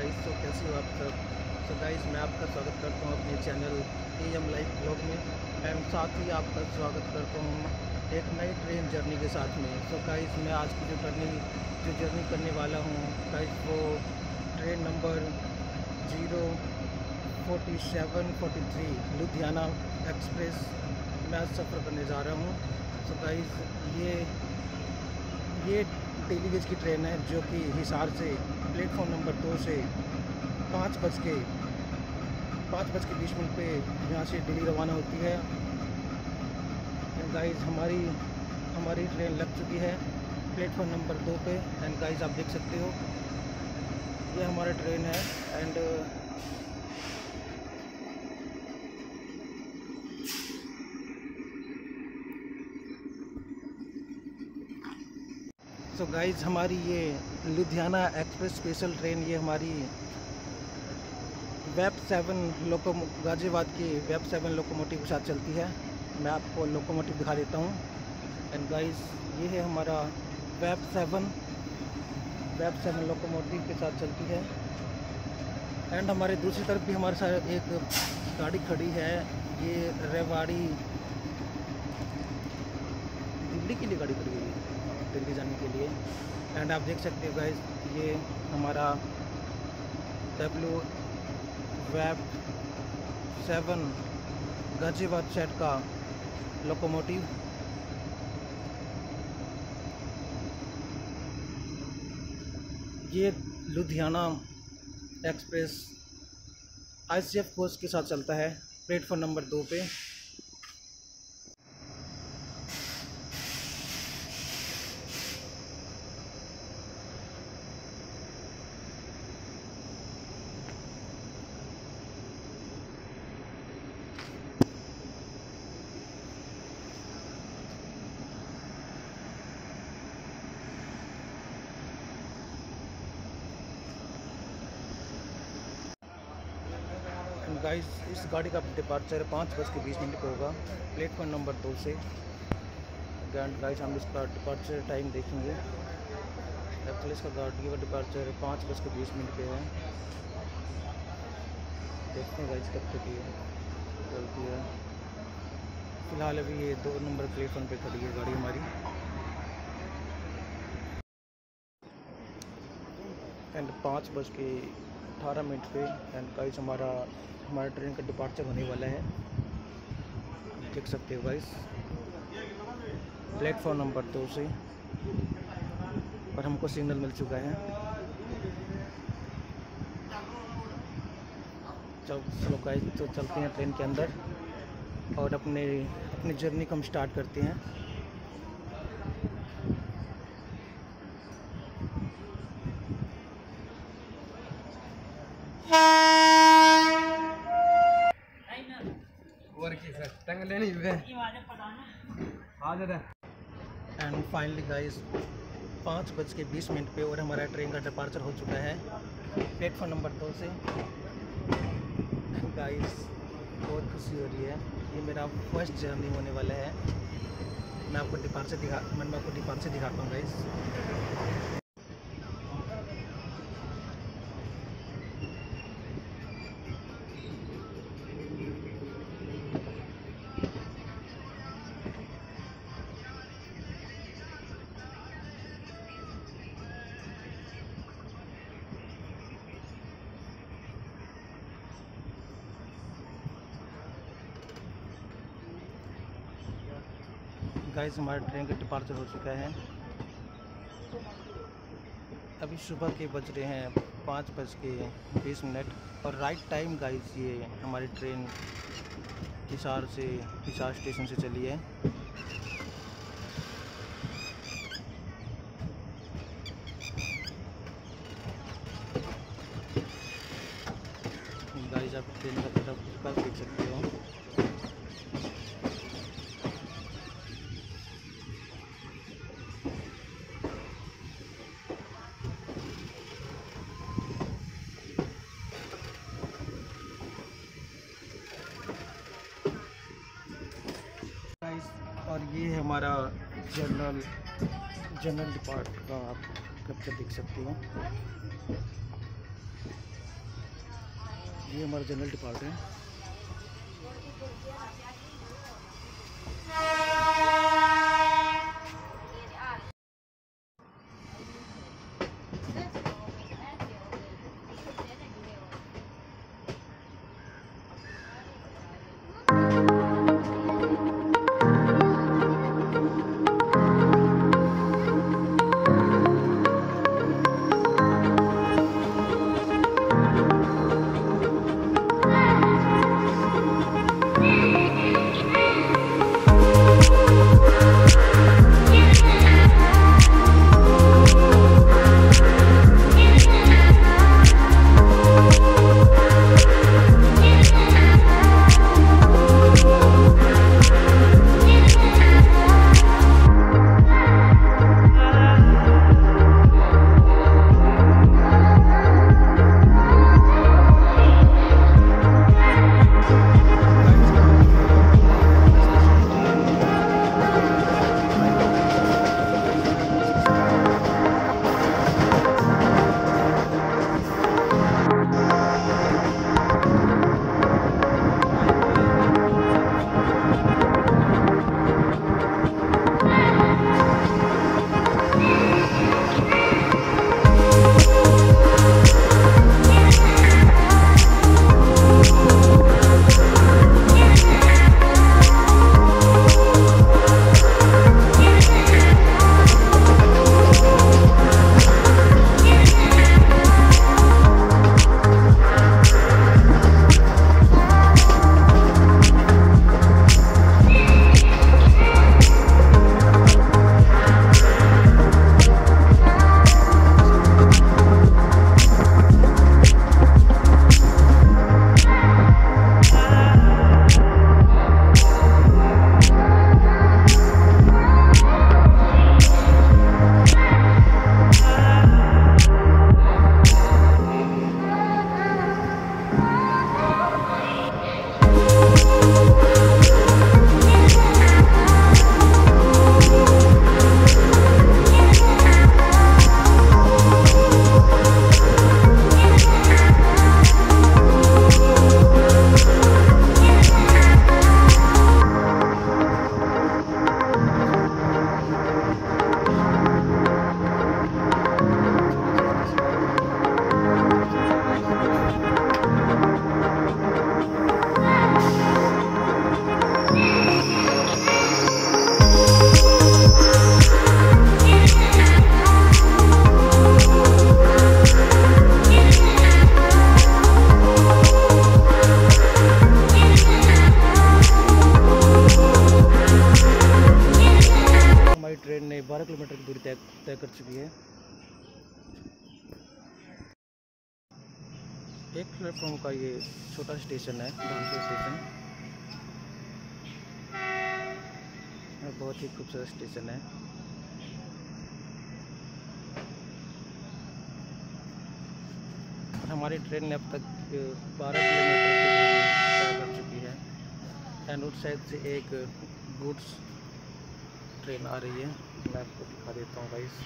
Guys तो कैसे हो आप सब? तो गाइस मैं आपका स्वागत करता हूँ अपने channel A M live blog में एंड साथ ही आपका स्वागत करता हूँ एक नई ट्रेन जर्नी के साथ में। सो तो गाइस मैं आज की जो जर्नी जो जर्नी करने वाला हूँ गाइस वो train number zero forty seven forty three Ludhiana express मैं आज सफ़र करने जा रहा हूँ। तो गाइस ये ये डेलीवेज की ट्रेन है जो कि हिसार से प्लेटफॉर्म नंबर दो से पाँच बज के, पाँच बज के बीस मिनट पे यहाँ से दिल्ली रवाना होती है। एंड गाइस हमारी हमारी ट्रेन लग चुकी है प्लेटफॉर्म नंबर दो पे। एंड गाइस आप देख सकते हो, ये हमारा ट्रेन है। एंड सो गाइस हमारी ये लुधियाना एक्सप्रेस स्पेशल ट्रेन, ये हमारी वेब सेवन लोको गाजियाबाद की वेब सेवन लोकोमोटिव के साथ चलती है। मैं आपको लोकोमोटिव दिखा देता हूँ। एंड गाइस ये है हमारा web seven web seven locomotive के साथ चलती है। एंड हमारे दूसरी तरफ़ भी हमारे साथ एक गाड़ी खड़ी है। ये रेवाड़ी दिल्ली के लिए गाड़ी खड़ी हुई है। दिल्ली जाने के लिए। एंड आप देख सकते हो गाइस ये हमारा डब्ल्यू वेब सेवन गाजियाबाद सेट का लोकोमोटिव ये Ludhiana express I ICF coach के साथ चलता है प्लेटफॉर्म नंबर दो पे गाइस इस गाड़ी का डिपार्चर पाँच बज के बीस मिनट पर होगा। प्लेटफॉर्म नंबर दो से। गाइस, हम इसका डिपार्चर टाइम देखेंगे। एक्चुअली इसका गाड़ी का डिपार्चर पाँच बज के बीस मिनट पर है। देखते हैं गाइस कब तक ये चलती है। फ़िलहाल अभी ये दो नंबर प्लेटफॉर्म पे खड़ी है गाड़ी हमारी। एंड पाँच बज के अठारह मिनट पे। एंड गाइस हमारा हमारा ट्रेन का डिपार्चर होने वाला है। देख सकते हो गाइस प्लेटफॉर्म नंबर दो से। और हमको सिग्नल मिल चुका है। चल, चलो गाइस तो चलते हैं ट्रेन के अंदर। और अपने, अपनी जर्नी को हम स्टार्ट करते हैं। एंड फाइनली गाइस पाँच बज के बीस मिनट पे और हमारा ट्रेन का डिपार्चर हो चुका है प्लेटफॉर्म नंबर दो से। गाइस बहुत खुशी हो रही है। ये मेरा फ़र्स्ट जर्नी होने वाला है। मैं आपको डिपार्चर दिखा मैं आपको डिपार्चर दिखाता हूँ गाइस गाइस, हमारा ट्रेन का डिपार्चर हो चुका है। अभी सुबह के बज रहे हैं, पाँच बज के बीस मिनट। और राइट टाइम गाइस ये हमारी ट्रेन हिसार से, हिसार स्टेशन से चली है गाइस आप ट्रेन का तरफ़ देख सकते हो गाइस और ये है हमारा जनरल जनरल डिपार्ट का आप तक देख सकते हो? ये हमारा जनरल डिपार्ट है। तय कर चुकी है। एक प्लेटफॉर्म का ये छोटा स्टेशन है धामपुर स्टेशन। बहुत ही खूबसूरत स्टेशन है। हमारी ट्रेन ने अब तक बारह किलोमीटर तय कर चुकी है। एंड उस साइड से एक गुड्स ट्रेन आ रही है। मैं आपको दिखा देता हूँ गाइस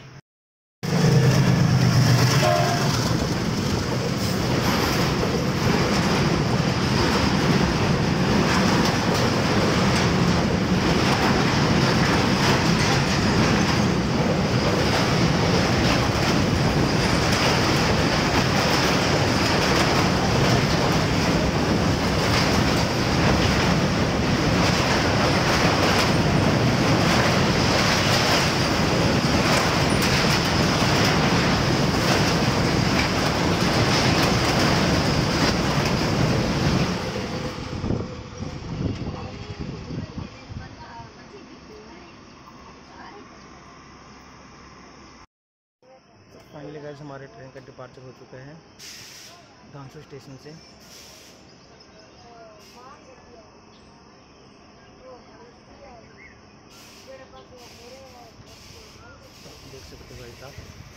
फाइनली गाइस हमारे ट्रेन का डिपार्चर हो चुका है धानसू स्टेशन से। देख सकते हो भाई साहब।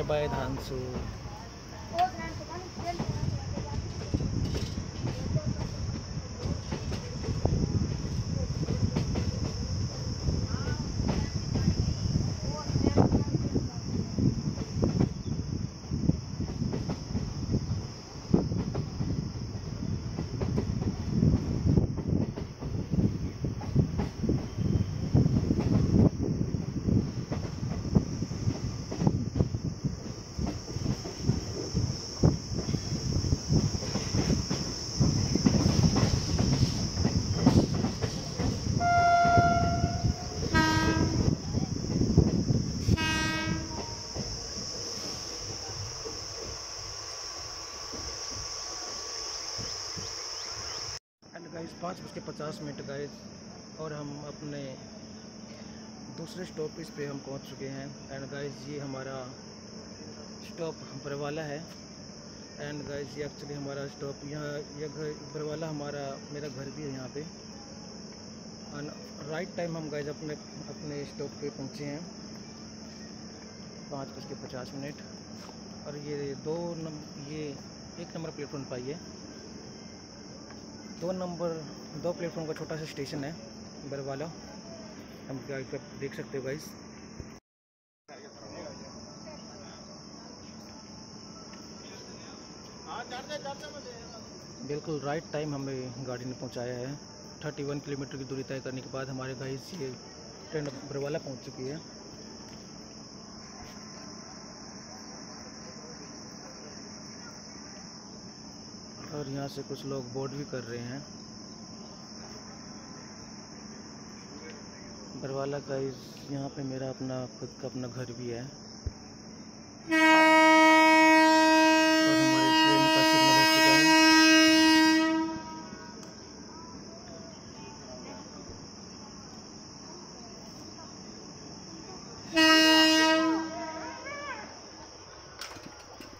बाय बाय धानसू पाँच बज के पचास मिनट गए और हम अपने दूसरे स्टॉपेज पे हम पहुँच चुके हैं। एंड गाइस ये हमारा स्टॉप बरवाला है। एंड गाइस ये एक्चुअली हमारा स्टॉप यहाँ, ये घर बरवाला हमारा, मेरा घर भी है यहाँ पे। एंड राइट टाइम हम गाइस अपने अपने स्टॉप पे पहुँचे हैं। पाँच बज के पचास मिनट। और ये दो नम, ये एक नंबर प्लेटफॉर्म पर आइए। दो नंबर, दो प्लेटफॉर्म का छोटा सा स्टेशन है, बरवाला। हम आप देख सकते हो गाइस बिल्कुल राइट टाइम हमें गाड़ी ने पहुँचाया है। 31 किलोमीटर की दूरी तय करने के बाद हमारे गाइस ये ट्रेन बरवाला पहुँच चुकी है। और यहाँ से कुछ लोग बोर्ड भी कर रहे हैं। बरवाला का इस यहाँ पे मेरा अपना, खुद का अपना घर भी है। और हमारी सिग्नल हो चुका है।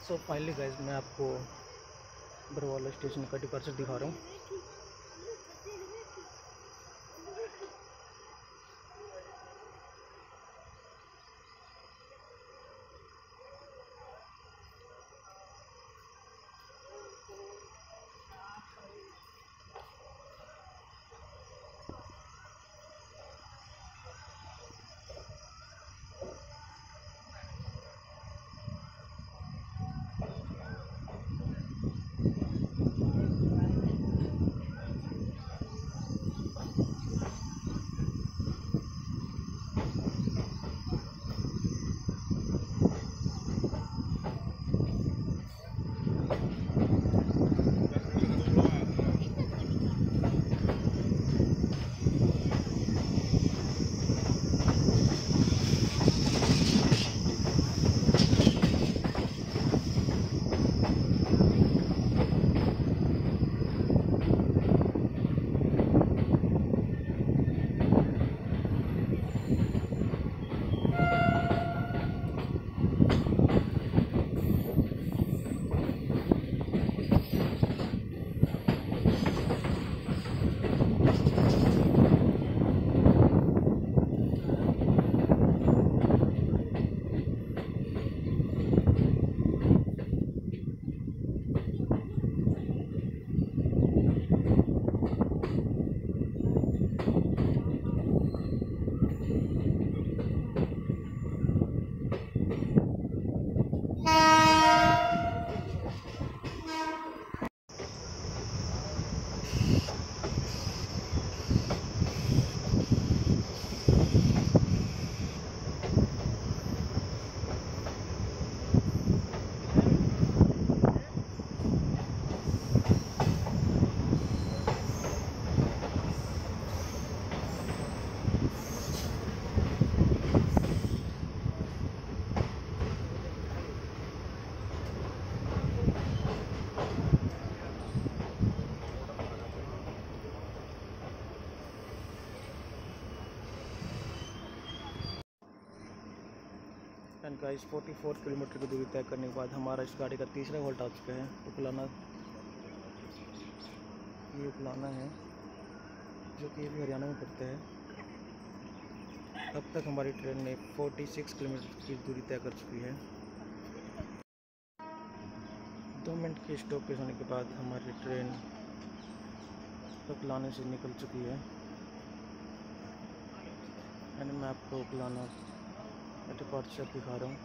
सो फाइनली गाइस मैं आपको बरवाला स्टेशन का डिपार्चर दिखा रहा हूँ। एंड गाइस 44 किलोमीटर की दूरी तय करने के बाद हमारा इस गाड़ी का तीसरा वोल्ट आ चुका है। उकलाना ये उकलाना है, जो कि भी हरियाणा में पड़ता है। अब तक हमारी ट्रेन ने 46 किलोमीटर की दूरी तय कर चुकी है। दो मिनट के स्टॉपेज होने के बाद हमारी ट्रेन उकलाने से निकल चुकी है। एंड मैं आपको उकलाना डिपार्चर दिखा रहा हूँ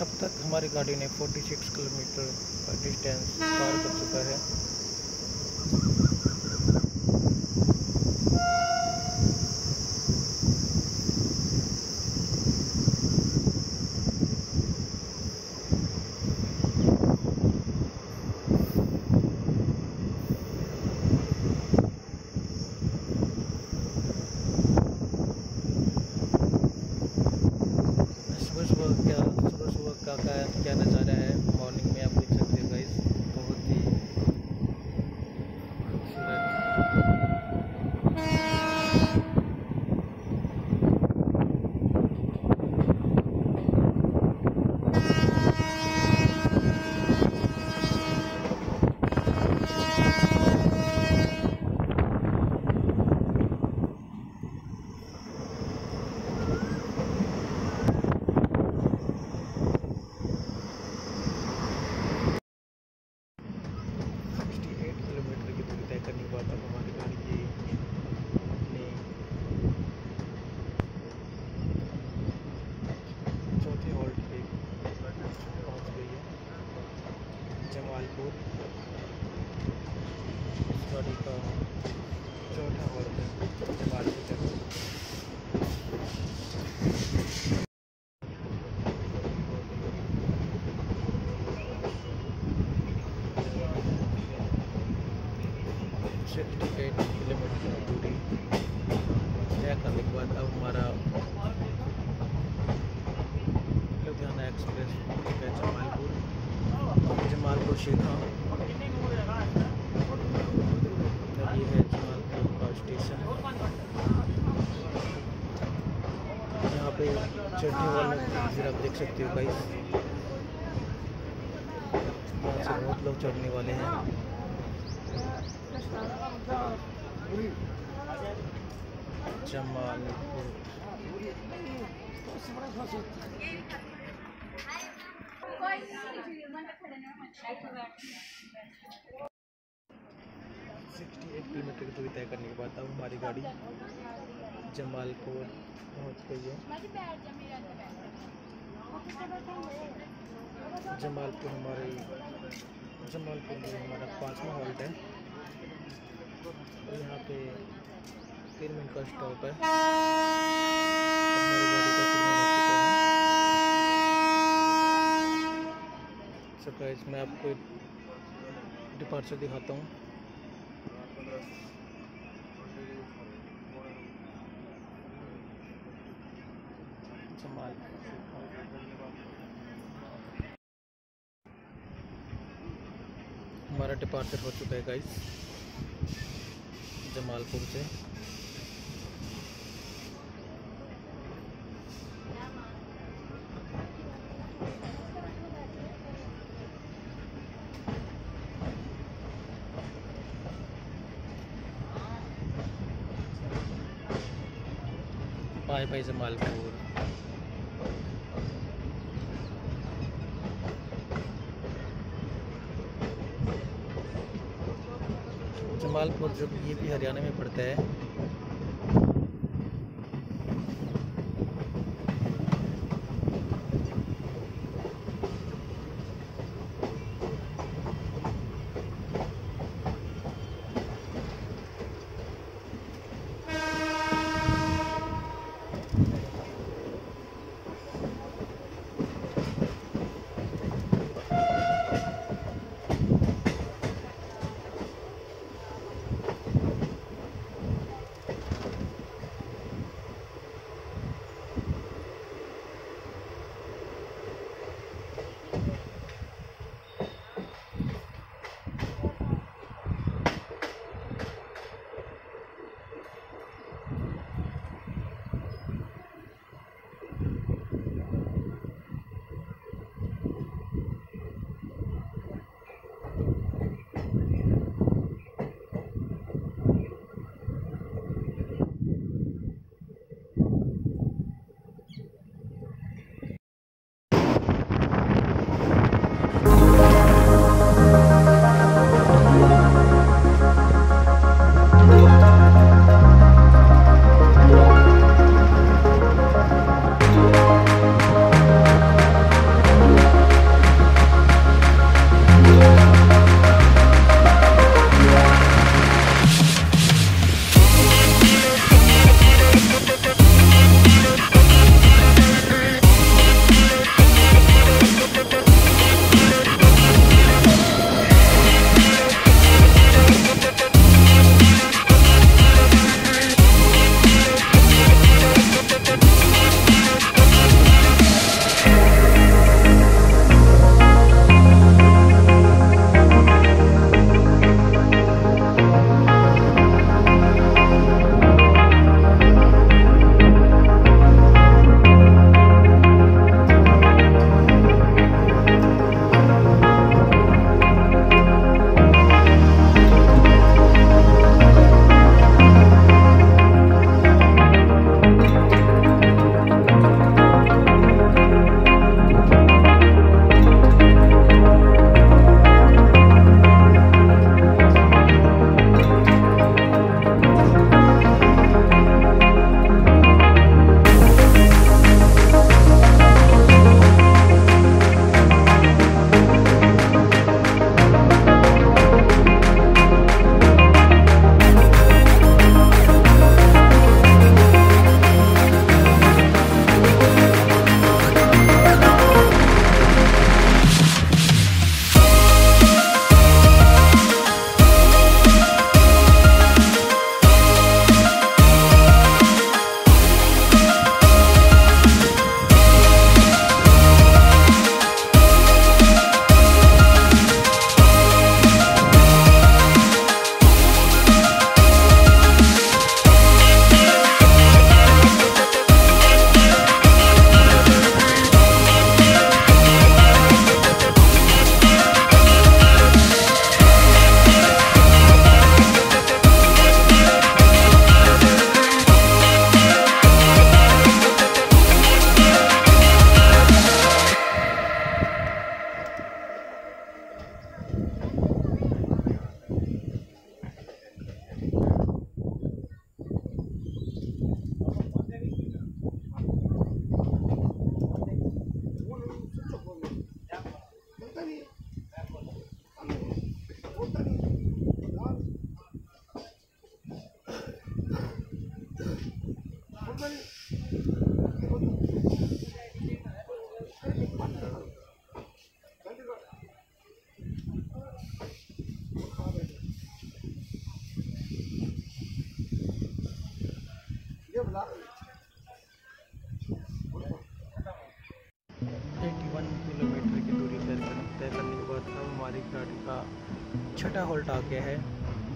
अब गाड़ी ने 46 किलोमीटर का डिस्टेंस पार कर चुका है। कहना चाहिए सकते हो गाइस यहाँ से बहुत लोग चढ़ने वाले हैं। जमालपुर। सिक्सटी एट किलोमीटर की दूरी तय करने के बाद अब हमारी गाड़ी जमालपुर पहुँच गई है। जमालपुर हमारे, जमालपुर में हमारा पाँचवा हॉल्ट है और यहाँ पे तीन मिनट का स्टॉप है। सो मैं आपको डिपार्चर दिखाता हूँ हमारा चुका है गाइस जमालपुर से। Bye bye Jamalpur. जमालपुर जो ये भी हरियाणा में पड़ता है।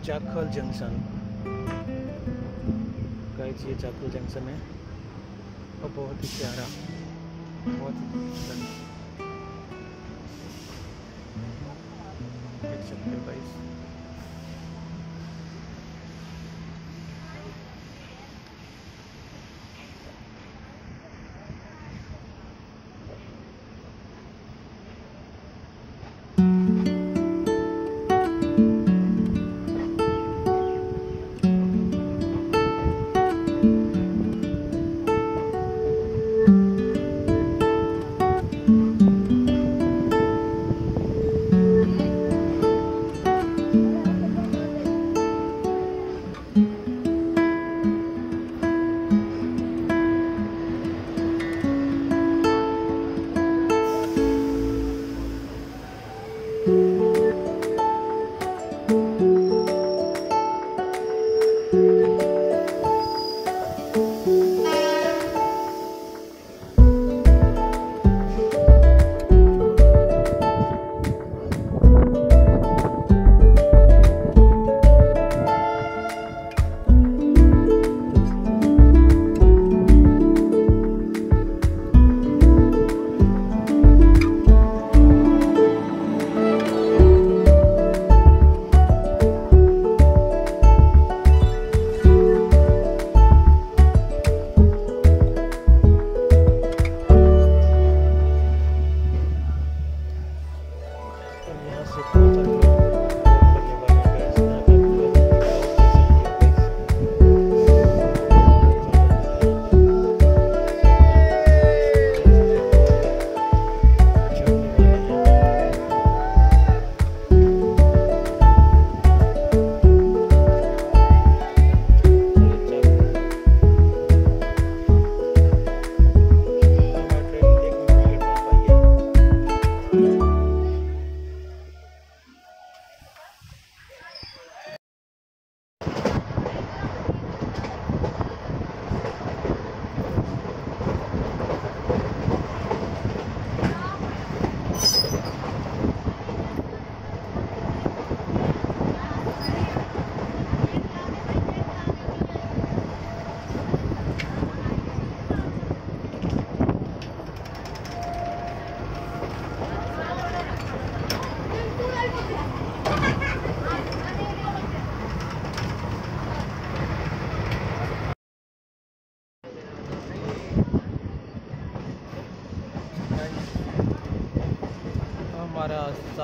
जाखल जंक्शन। गाइस, ये चाखल जंक्शन है। और बहुत ही प्यारा, बहुत ही देख सकते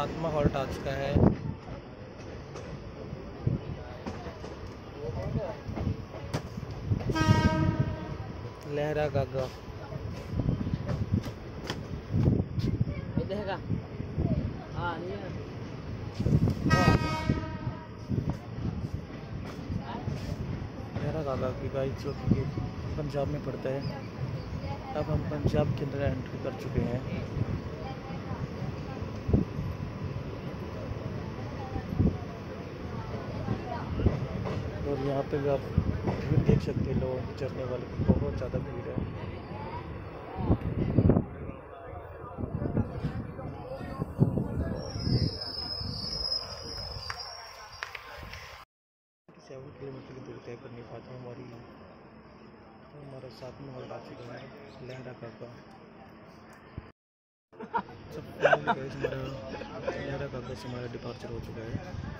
सातवां हॉल्ट आ चुका है। लहरा गागा। हाँ नहीं लहरा गागा की गाइड जो कि पंजाब में पड़ता है। अब हम पंजाब के अंदर एंट्री कर चुके हैं। भी आप देख सकते हैं, लोग चढ़ने वाले बहुत ज़्यादा भीड़ है। सेवन किलोमीटर की दूरी तय करने बाद हमारी। हमारा साथ में हॉल्ट आ चुका है, लहरा काका सब हमारा लहरा काका से हमारा डिपार्चर हो चुका है।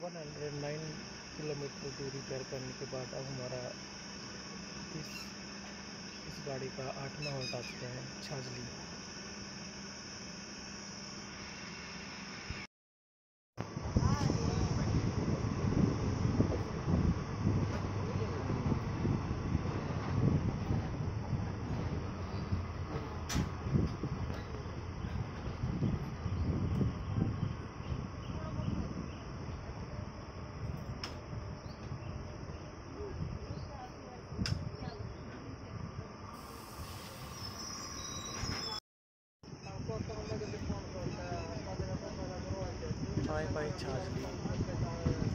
वन हंड्रेड नाइन किलोमीटर दूरी तय करने के बाद अब हमारा इस इस गाड़ी का आठवां होल्ट आ चुका है, Chhajli. Bye bye Chhajli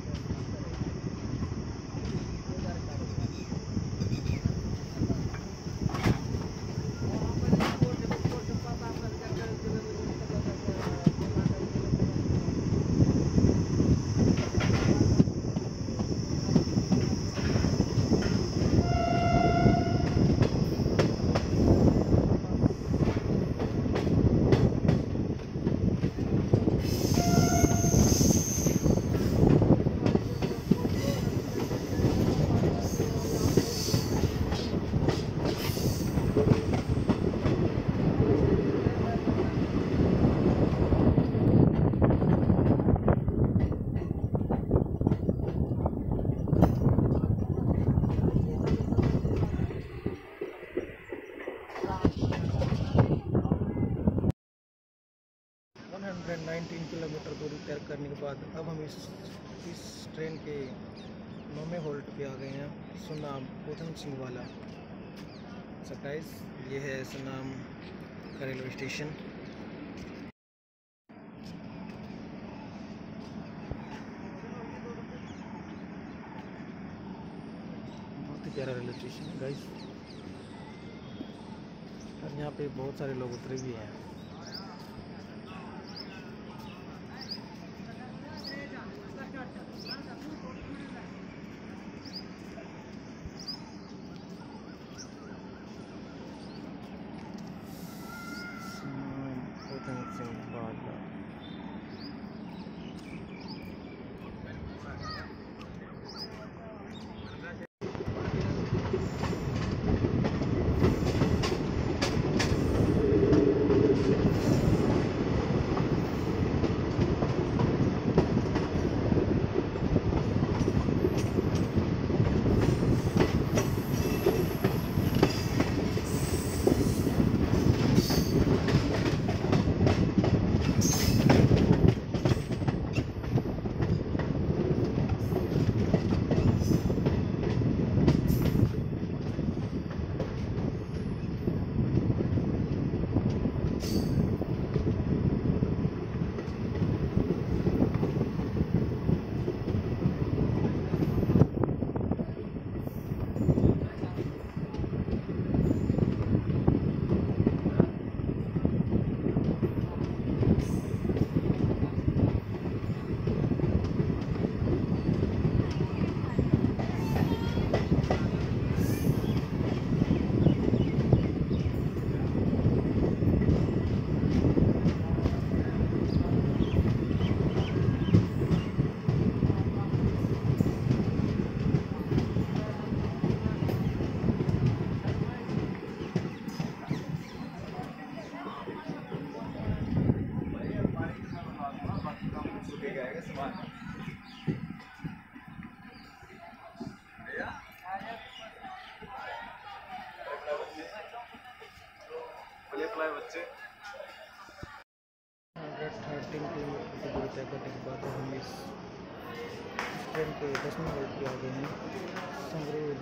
one hundred nineteen kilometre दूरी तय करने के बाद अब हम इस इस ट्रेन के नौवें होल्ट पे आ गए हैं। सुनाम उधम सिंह वाला। सकाइस ये है सुनाम का रेलवे स्टेशन। बहुत ही प्यारा रेलवे स्टेशन गाइस और यहाँ पे बहुत सारे लोग उतरे भी हैं। थर्टीन की तय करने के बाद हम इस ट्रेन के दसवें होल्ट पे आ गए हैं संगरूर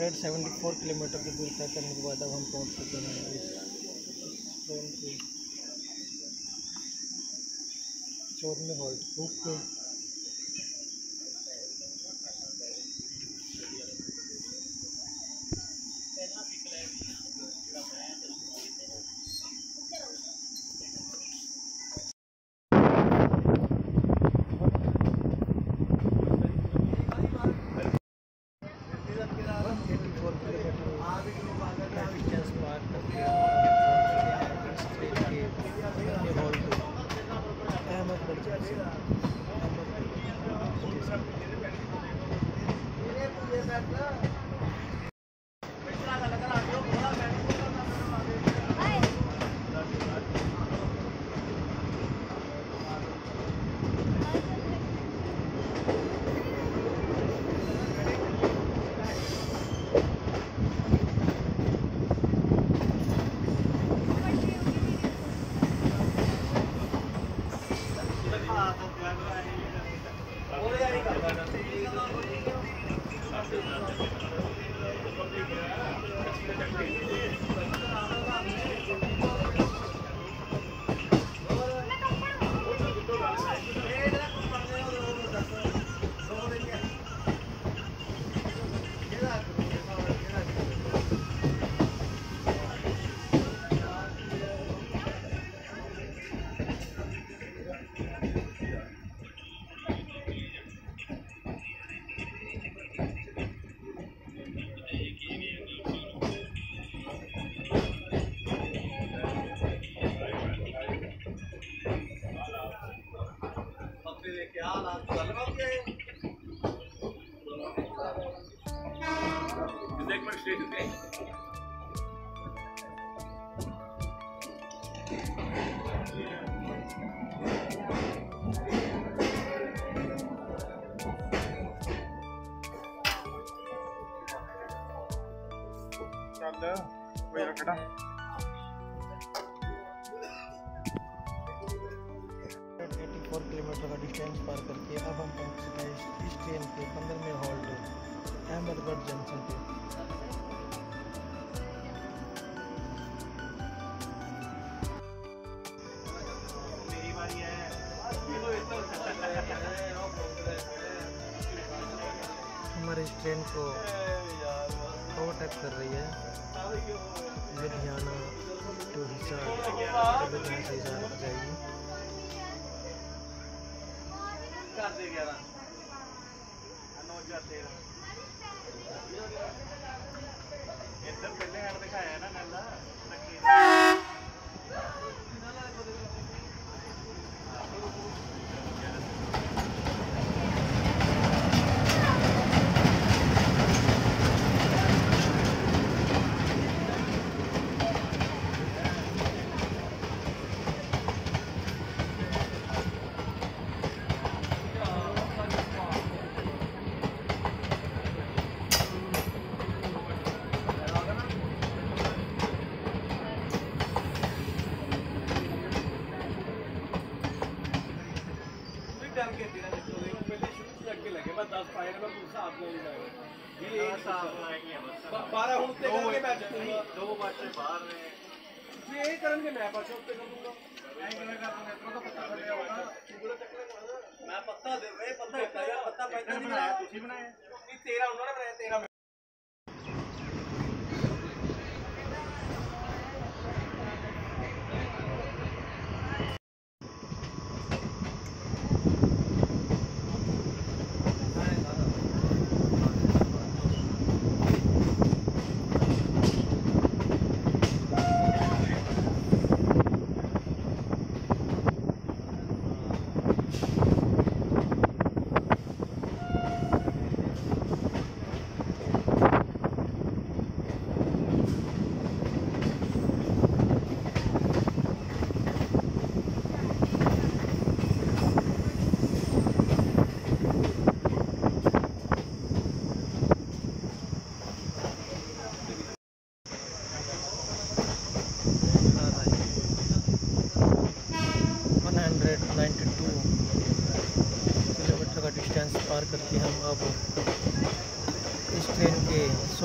174 किलोमीटर की दूरी तय करने के बाद अब हम पहुँच चुके हैं इस ट्रेन के चौदहवें हॉल्ट भूख टिकट जंक्शन पे हमारे इस ट्रेन को ओवरटेक कर रही है। लुधियाना टू हिसार से जाएगी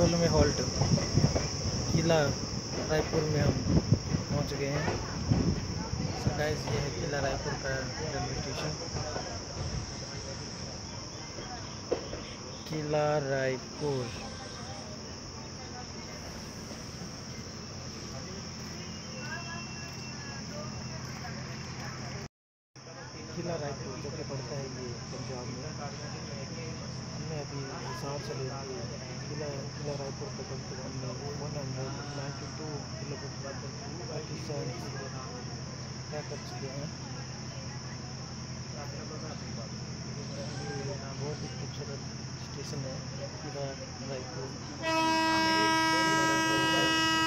सोलहवें हॉल्ट किला रायपुर में हम पहुँच गए हैं सो गाइस ये है किला रायपुर का रेलवे स्टेशन किला रायपुर किला रायपुर जो कि पड़ता है ये पंजाब में हमने अभी हिसार से लेके किला किला रायपुर तक कम से कम हमने one hundred ninety two kilometre thirty seven तय कर चुके हैं ये बहुत ही खूबसूरत स्टेशन है किला रायपुर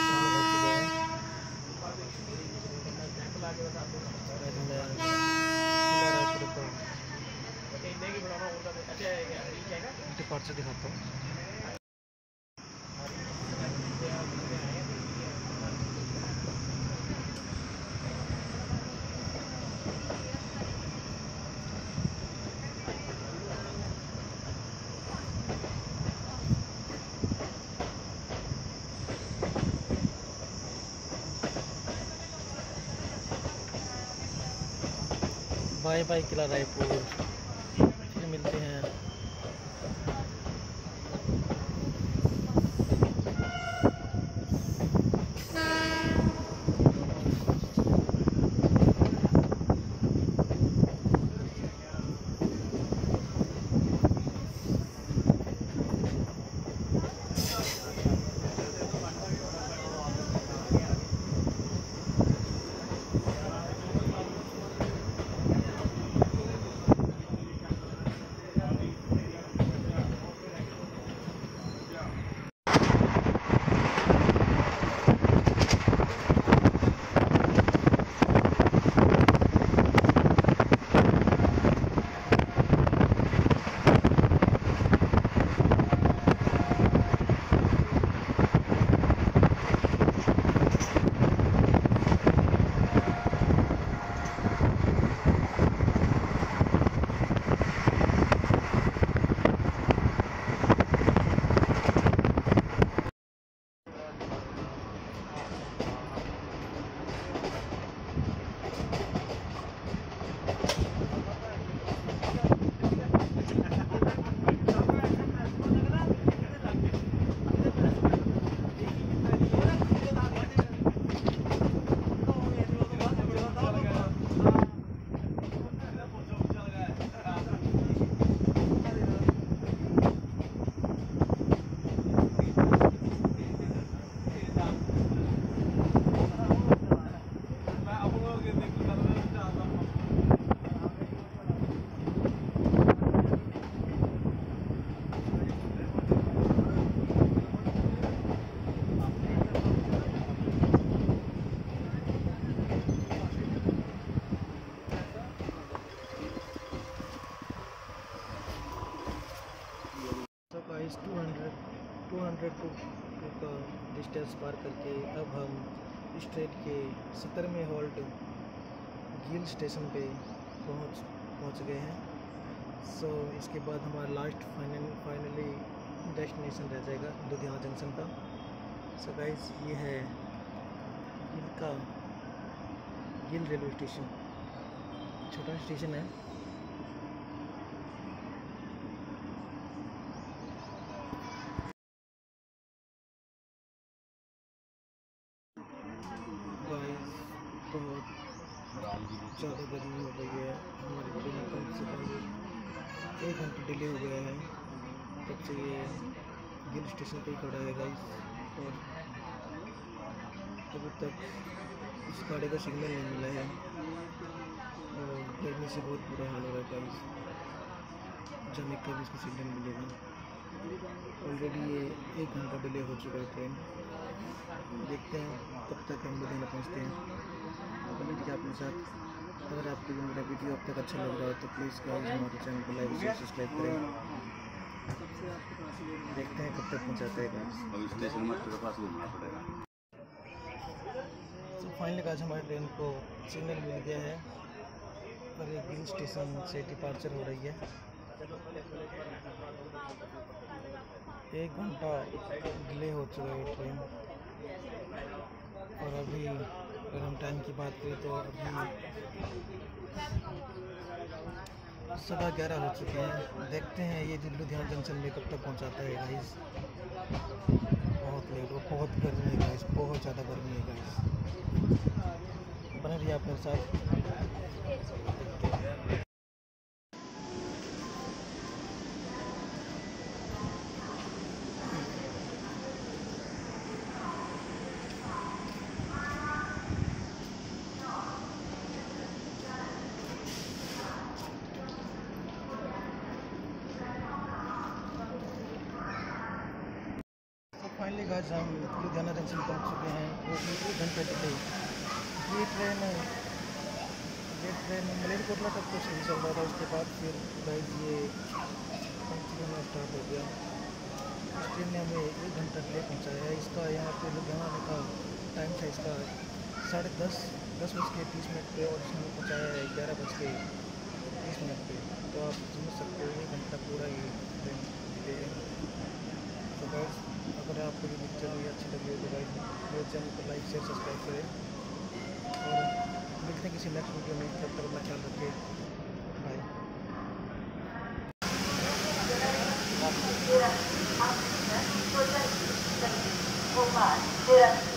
शामिल हो चुके हैं और मैं किला रायपुर का डिपार्चर दिखाता हूँ bye bye Kila Raipur Gill station पे पहुँच पहुँच गए हैं। सो so, इसके बाद हमारा लास्ट फाइनल फाइनली डेस्टिनेशन रह जाएगा लुधियाना जंक्शन का। सो so, गाइस ये है इनका गिल रेलवे स्टेशन छोटा स्टेशन है गाइस बहुत ज़्यादा गर्मी हो गई है हमारी ट्रेन कम से एक घंटे डिले हो गया है। तब से ये गिल स्टेशन पर ही खड़ा है गाइस और अभी तक इस गाड़ी का सिग्नल नहीं मिला है। और गर्मी से बहुत बुरा हाल हो रहा है गाइस जाने कब इसका सिग्नल मिलेगा। ऑलरेडी ये एक घंटा डिले हो चुका है ट्रेन देखते हैं कब तक हम लुधियाना पहुँचते हैं। अपने साथ अगर आपको ये मेरा वीडियो अब तक अच्छा लग रहा है तो प्लीज़ गाइस हमारे चैनल को लाइक शेयर सब्सक्राइब करें। देखते हैं कब तक पहुँचाते हैं गाइस स्टेशन मास्टर के पास घूमना पड़ेगा। तो फाइनली आज हमारी ट्रेन को सिग्नल मिल गया है। पर एक हिल स्टेशन से डिपार्चर हो रही है। एक घंटा डिले हो चुका है ट्रेन और अभी अगर हम टाइम की बात करें तो अभी सवा ग्यारह हो चुके हैं। देखते हैं ये जो लुधियाना जंक्शन में कब तक पहुंचाता है गाइस बहुत लेट और बहुत गर्मी है गाइस बहुत ज़्यादा गर्मी है गाइस बने रहिए आप साथ घंटे डिले ये ट्रेन ये ट्रेन मलेरकोटला तक तो सही चल रहा था उसके बाद फिर गाइस ये. पंचकुला स्टार्ट हो गया इस ट्रेन ने हमें एक घंटा डिले पहुँचाया इसका यहाँ पे लुधियाना आने का टाइम था इसका साढ़े दस दस बज के तीस मिनट पे और इसने पहुँचाया है ग्यारह बज के तीस मिनट पे. तो आप समझ सकते हो, एक घंटा पूरा ये ट्रेन डिले तो गाइस अगर आपको ये पिक्चर भी अच्छी लगी हो तो लाइक मेरे चैनल को लाइक शेयर सब्सक्राइब करें। और मिलते हैं किसी नेक्स्ट वीडियो में। तब तक अपना ख्याल रखें बाय आप